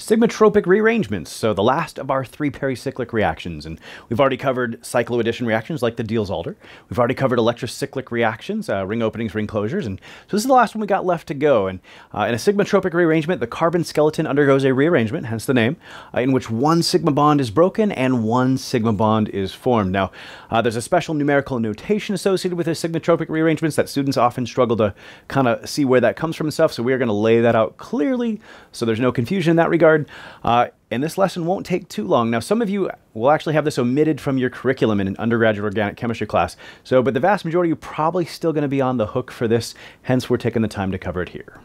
sigmatropic rearrangements, so the last of our three pericyclic reactions. And we've already covered cycloaddition reactions like the Diels-Alder. We've already covered electrocyclic reactions, uh, ring openings, ring closures, and so this is the last one we got left to go. And uh, in a sigmatropic rearrangement, the carbon skeleton undergoes a rearrangement, hence the name, uh, in which one sigma bond is broken and one sigma bond is formed. Now, uh, there's a special numerical notation associated with the sigmatropic rearrangements that students often struggle to kind of see where that comes from and stuff, so we are going to lay that out clearly so there's no confusion in that regard Uh, and this lesson won't take too long. Now, some of you will actually have this omitted from your curriculum in an undergraduate organic chemistry class. So, but the vast majority of you probably still going to be on the hook for this. Hence, we're taking the time to cover it here.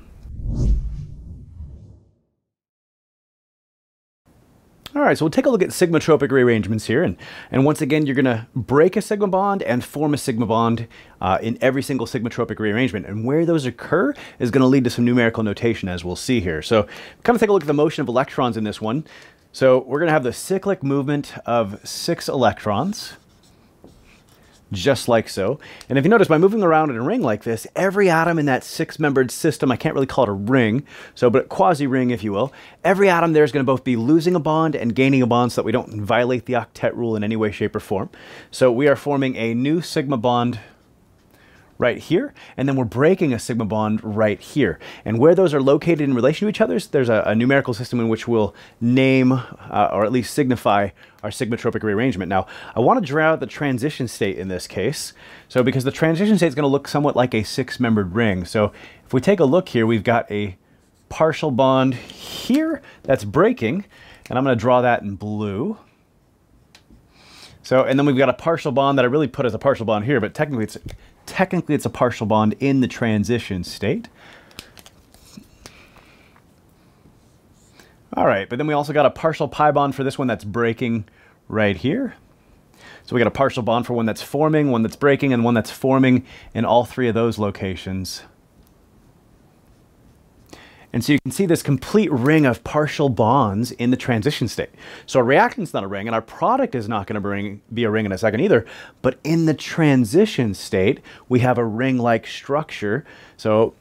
All right, so we'll take a look at sigmatropic rearrangements here. And, and once again, you're going to break a sigma bond and form a sigma bond uh, in every single sigmatropic rearrangement. And where those occur is going to lead to some numerical notation, as we'll see here. So kind of take a look at the motion of electrons in this one. So we're going to have the cyclic movement of six electrons just like so. And if you notice, by moving around in a ring like this, every atom in that six-membered system, I can't really call it a ring, so but quasi-ring, if you will, every atom there is going to both be losing a bond and gaining a bond so that we don't violate the octet rule in any way, shape, or form. So we are forming a new sigma bond right here, and then we're breaking a sigma bond right here. And where those are located in relation to each other, there's a, a numerical system in which we'll name, uh, or at least signify, our sigmatropic rearrangement. Now, I want to draw out the transition state in this case. So because the transition state is going to look somewhat like a six-membered ring. So if we take a look here, we've got a partial bond here that's breaking, and I'm going to draw that in blue. So, and then we've got a partial bond that I really put as a partial bond here, but technically it's technically it's a partial bond in the transition state. All right, but then we also got a partial pi bond for this one that's breaking right here. So we got a partial bond for one that's forming, one that's breaking, and one that's forming in all three of those locations. And so you can see this complete ring of partial bonds in the transition state. So our reactant's not a ring, and our product is not going to be a ring in a second either. But in the transition state, we have a ring-like structure. So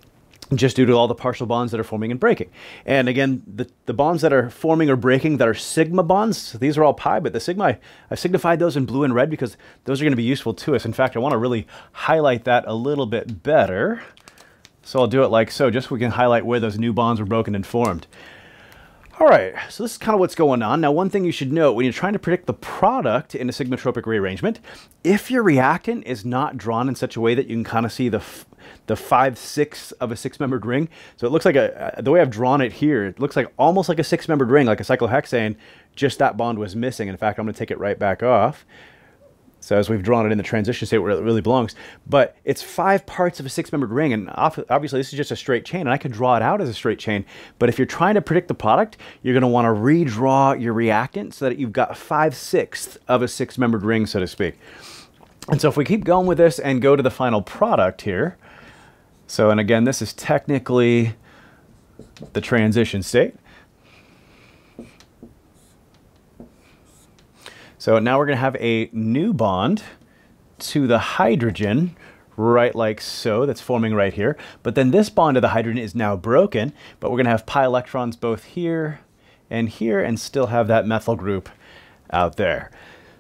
just due to all the partial bonds that are forming and breaking. And again, the, the bonds that are forming or breaking that are sigma bonds, these are all pi, but the sigma, I, I signified those in blue and red because those are going to be useful to us. In fact, I want to really highlight that a little bit better. So I'll do it like so, just so we can highlight where those new bonds were broken and formed. All right, so this is kind of what's going on. Now, one thing you should note when you're trying to predict the product in a sigmatropic rearrangement, if your reactant is not drawn in such a way that you can kind of see the the five sixths of a six-membered ring, so it looks like a uh, the way I've drawn it here, it looks like almost like a six-membered ring, like a cyclohexane. Just that bond was missing. In fact, I'm going to take it right back off. So as we've drawn it in the transition state where it really belongs, but it's five parts of a six-membered ring, and obviously this is just a straight chain, and I could draw it out as a straight chain, but if you're trying to predict the product, you're going to want to redraw your reactant so that you've got five-sixths of a six-membered ring, so to speak. And so if we keep going with this and go to the final product here, so and again, this is technically the transition state. So now we're going to have a new bond to the hydrogen, right like so, that's forming right here. But then this bond to the hydrogen is now broken, but we're going to have pi electrons both here and here and still have that methyl group out there.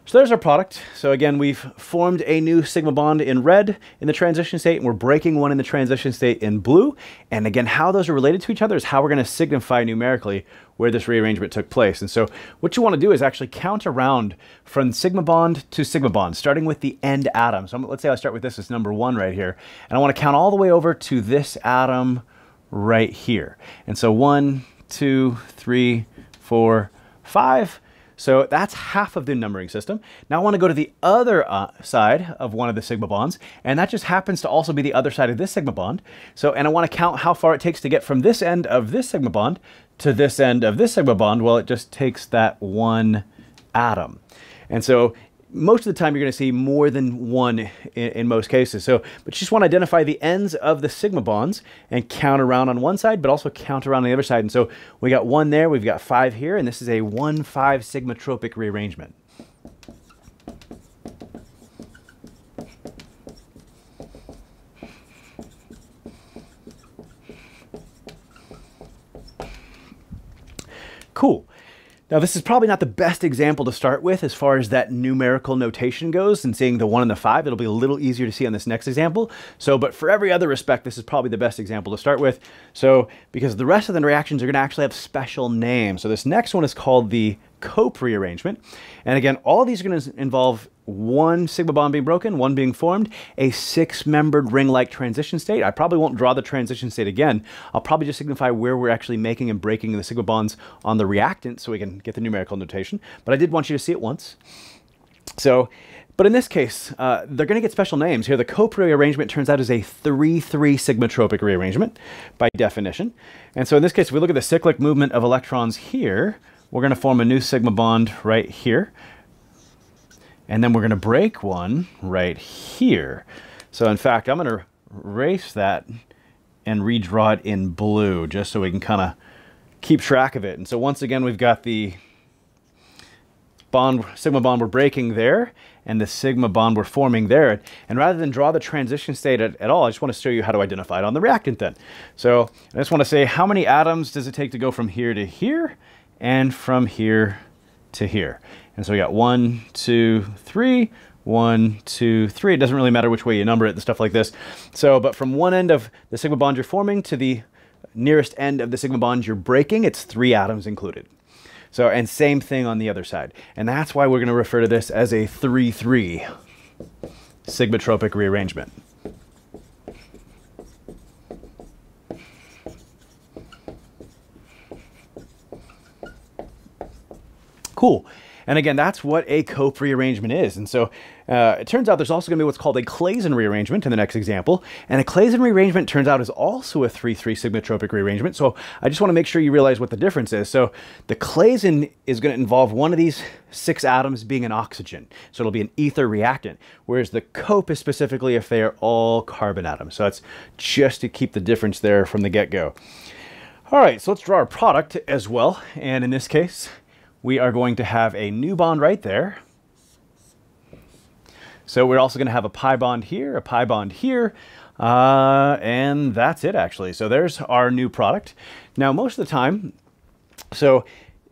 So there's our product. So again, we've formed a new sigma bond in red in the transition state, and we're breaking one in the transition state in blue. And again, how those are related to each other is how we're going to signify numerically where this rearrangement took place. And so what you want to do is actually count around from sigma bond to sigma bond, starting with the end atom. So let's say I start with this as number one right here. And I want to count all the way over to this atom right here. And so one, two, three, four, five, so that's half of the numbering system. Now I want to go to the other uh, side of one of the sigma bonds, and that just happens to also be the other side of this sigma bond. So, and I want to count how far it takes to get from this end of this sigma bond to this end of this sigma bond. Well, it just takes that one atom. And so most of the time you're going to see more than one in, in, most cases. So, but you just want to identify the ends of the sigma bonds and count around on one side, but also count around on the other side. And so we got one there, we've got five here, and this is a 1-5 sigmatropic rearrangement. Cool. Now, this is probably not the best example to start with as far as that numerical notation goes, and seeing the one and the five, it'll be a little easier to see on this next example. So, but for every other respect, this is probably the best example to start with. So, because the rest of the reactions are going to actually have special names. So this next one is called the Cope rearrangement. And again, all these are going to involve one sigma bond being broken, one being formed, a six-membered ring-like transition state. I probably won't draw the transition state again. I'll probably just signify where we're actually making and breaking the sigma bonds on the reactant so we can get the numerical notation. But I did want you to see it once. So, but in this case, uh, they're going to get special names. Here, the Cope rearrangement turns out is a 3-3 sigmatropic rearrangement by definition. And so in this case, if we look at the cyclic movement of electrons here, we're going to form a new sigma bond right here. And then we're going to break one right here. So in fact, I'm going to erase that and redraw it in blue just so we can kind of keep track of it. And so once again, we've got the bond, sigma bond we're breaking there and the sigma bond we're forming there. And rather than draw the transition state at, at, all, I just want to show you how to identify it on the reactant then. So I just want to say how many atoms does it take to go from here to here and from here to here. And so we got one, two, three, one, two, three. It doesn't really matter which way you number it and stuff like this. So, but from one end of the sigma bond you're forming to the nearest end of the sigma bond you're breaking, it's three atoms included. So, and same thing on the other side. And that's why we're going to refer to this as a 3-3 sigmatropic rearrangement. Cool. And again, that's what a cope rearrangement is. And so uh, it turns out there's also going to be what's called a Claisen rearrangement in the next example. And a Claisen rearrangement turns out is also a 3-3 sigmatropic rearrangement. So I just want to make sure you realize what the difference is. So the Claisen is going to involve one of these six atoms being an oxygen. So it'll be an ether reactant. Whereas the cope is specifically if they are all carbon atoms. So that's just to keep the difference there from the get-go. All right, so let's draw our product as well. And in this case, we are going to have a new bond right there. So we're also going to have a pi bond here, a pi bond here, uh, and that's it actually. So there's our new product. Now most of the time, so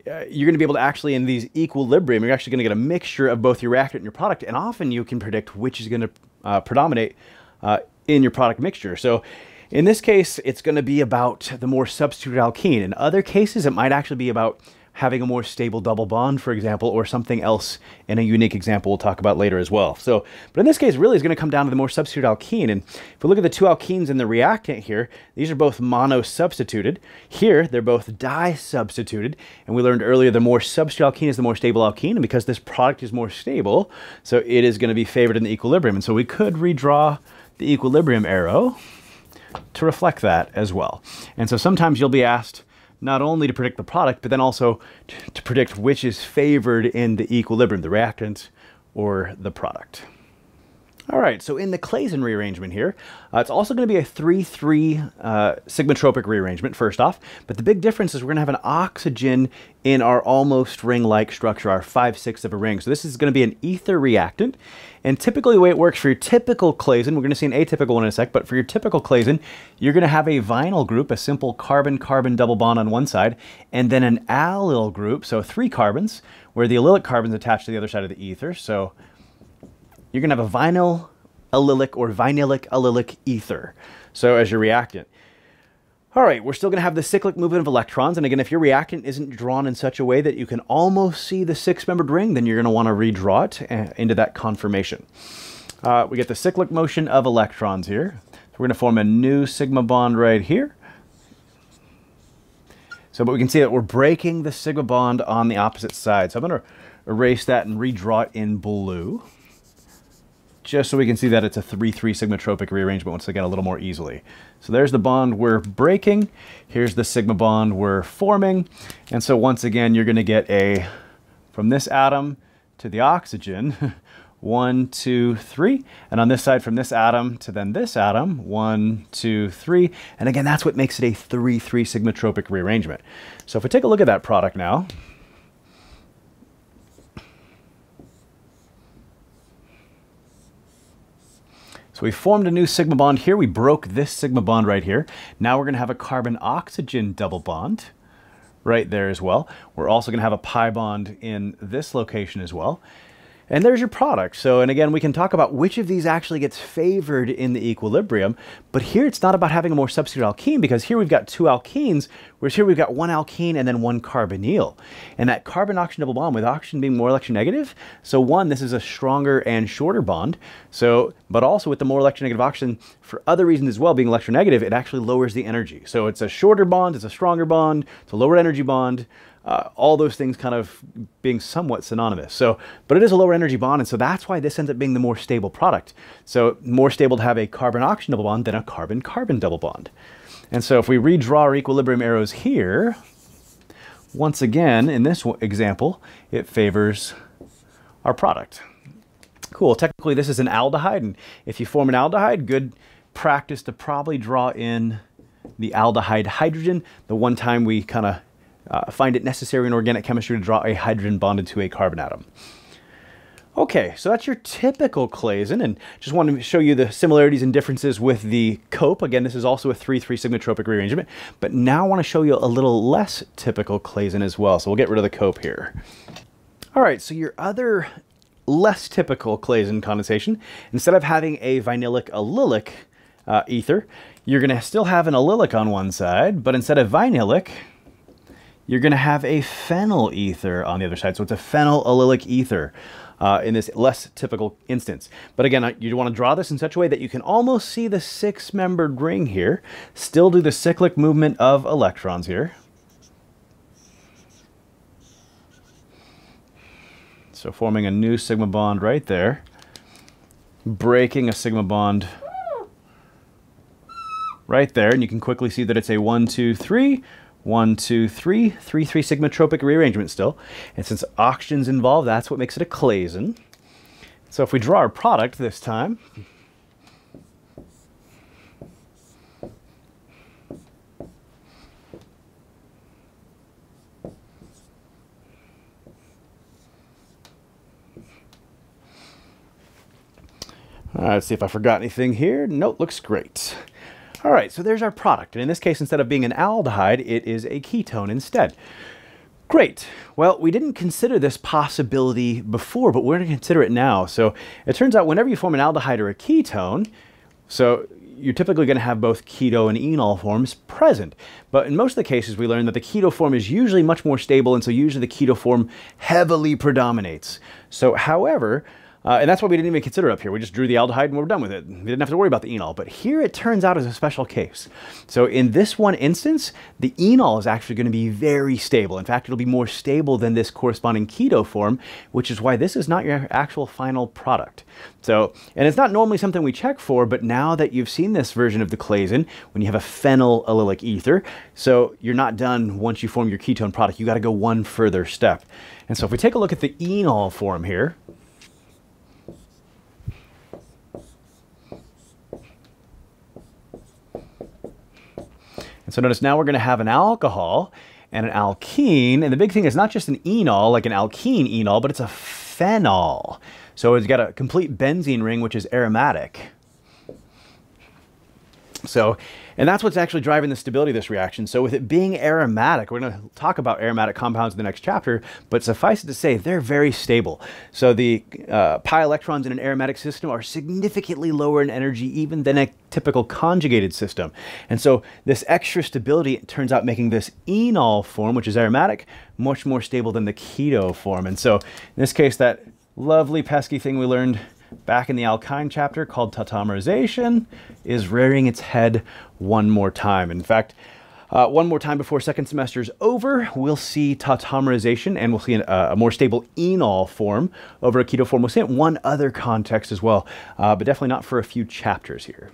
uh, you're going to be able to actually in these equilibrium, you're actually going to get a mixture of both your reactant and your product, and often you can predict which is going to uh, predominate uh, in your product mixture. So in this case, it's going to be about the more substituted alkene. In other cases, it might actually be about having a more stable double bond, for example, or something else in a unique example we'll talk about later as well. So, but in this case, really is going to come down to the more substituted alkene. And if we look at the two alkenes in the reactant here, these are both mono-substituted. Here, they're both di-substituted. And we learned earlier the more substituted alkene is the more stable alkene. And because this product is more stable, so it is going to be favored in the equilibrium. And so we could redraw the equilibrium arrow to reflect that as well. And so sometimes you'll be asked, not only to predict the product, but then also to predict which is favored in the equilibrium, the reactant or the product. All right, so in the Claisen rearrangement here, uh, it's also going to be a 3-3 uh, sigmatropic rearrangement, first off. But the big difference is we're going to have an oxygen in our almost ring-like structure, our 5-6 of a ring. So this is going to be an ether reactant. And typically the way it works for your typical Claisen, we're going to see an atypical one in a sec, but for your typical Claisen, you're going to have a vinyl group, a simple carbon-carbon double bond on one side, and then an allyl group, so three carbons, where the allylic carbon's attached to the other side of the ether. So you're going to have a vinyl allylic or vinylic allylic ether. So as your reactant. All right, we're still going to have the cyclic movement of electrons. And again, if your reactant isn't drawn in such a way that you can almost see the six-membered ring, then you're going to want to redraw it eh, into that conformation. Uh, we get the cyclic motion of electrons here. So we're going to form a new sigma bond right here. So, but we can see that we're breaking the sigma bond on the opposite side. So I'm going to erase that and redraw it in blue just so we can see that it's a 3-3 sigmatropic rearrangement once again a little more easily. So there's the bond we're breaking. Here's the sigma bond we're forming. And so once again, you're going to get a, from this atom to the oxygen, one, two, three. And on this side, from this atom to then this atom, one, two, three. And again, that's what makes it a 3-3 sigmatropic rearrangement. So if we take a look at that product now, So we formed a new sigma bond here. We broke this sigma bond right here. Now we're going to have a carbon-oxygen double bond right there as well. We're also going to have a pi bond in this location as well. And there's your product. So, and again, we can talk about which of these actually gets favored in the equilibrium. But here it's not about having a more substitute alkene because here we've got two alkenes, whereas here we've got one alkene and then one carbonyl. And that carbon-oxygen double bond with oxygen being more electronegative. So one, this is a stronger and shorter bond. So, but also with the more electronegative oxygen, for other reasons as well, being electronegative, it actually lowers the energy. So it's a shorter bond, it's a stronger bond, it's a lower energy bond uh, all those things kind of being somewhat synonymous. So, but it is a lower energy bond, and so that's why this ends up being the more stable product. So, more stable to have a carbon-oxygen double bond than a carbon-carbon double bond. And so, if we redraw our equilibrium arrows here, once again, in this example, it favors our product. Cool. Technically, this is an aldehyde, and if you form an aldehyde, good practice to probably draw in the aldehyde hydrogen. The one time we kind of uh, find it necessary in organic chemistry to draw a hydrogen bonded to a carbon atom. Okay, so that's your typical Claisen, and just want to show you the similarities and differences with the cope. Again, this is also a 3-3 sigmatropic rearrangement, but now I want to show you a little less typical Claisen as well, so we'll get rid of the cope here. All right, so your other less typical Claisen condensation, instead of having a vinylic allylic uh, ether, you're going to still have an allylic on one side, but instead of vinylic, you're going to have a phenyl ether on the other side. So it's a phenyl allylic ether uh, in this less typical instance. But again, you want to draw this in such a way that you can almost see the six-membered ring here, still do the cyclic movement of electrons here. So forming a new sigma bond right there, breaking a sigma bond right there, and you can quickly see that it's a one, two, three, one, two, three, three, three sigmatropic rearrangement still. And since oxygen's involved, that's what makes it a Claisen. So if we draw our product this time, let's see if I forgot anything here. Nope, looks great. All right, so there's our product. And in this case, instead of being an aldehyde, it is a ketone instead. Great. Well, we didn't consider this possibility before, but we're going to consider it now. So it turns out whenever you form an aldehyde or a ketone, so you're typically going to have both keto and enol forms present. But in most of the cases, we learn that the keto form is usually much more stable, and so usually the keto form heavily predominates. So, however, uh, and that's why we didn't even consider it up here. We just drew the aldehyde and we're done with it. We didn't have to worry about the enol. But here it turns out as a special case. So in this one instance, the enol is actually going to be very stable. In fact, it'll be more stable than this corresponding keto form, which is why this is not your actual final product. So, and it's not normally something we check for, but now that you've seen this version of the Claisen, when you have a phenyl allylic ether, so you're not done once you form your ketone product. You got to go one further step. And so if we take a look at the enol form here, And so notice now we're going to have an alcohol and an alkene. And the big thing is not just an enol, like an alkene enol, but it's a phenol. So it's got a complete benzene ring, which is aromatic. So, and that's what's actually driving the stability of this reaction. So with it being aromatic, we're going to talk about aromatic compounds in the next chapter, but suffice it to say, they're very stable. So the uh, pi electrons in an aromatic system are significantly lower in energy even than a typical conjugated system. And so this extra stability turns out making this enol form, which is aromatic, much more stable than the keto form. And so in this case, that lovely pesky thing we learned back in the alkyne chapter called tautomerization is rearing its head one more time. In fact, uh, one more time before second semester is over, we'll see tautomerization and we'll see an, uh, a more stable enol form over a keto form. We'll see it in one other context as well, uh, but definitely not for a few chapters here.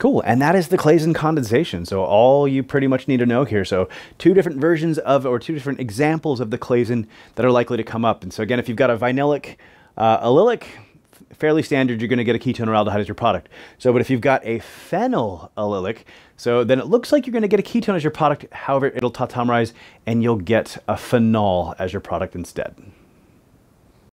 Cool, and that is the Claisen condensation. So all you pretty much need to know here. So two different versions of, or two different examples of the Claisen that are likely to come up. And so again, if you've got a vinylic uh, allylic, fairly standard, you're going to get a ketone or aldehyde as your product. So, but if you've got a phenyl allylic, so then it looks like you're going to get a ketone as your product. However, it'll tautomerize and you'll get a phenol as your product instead.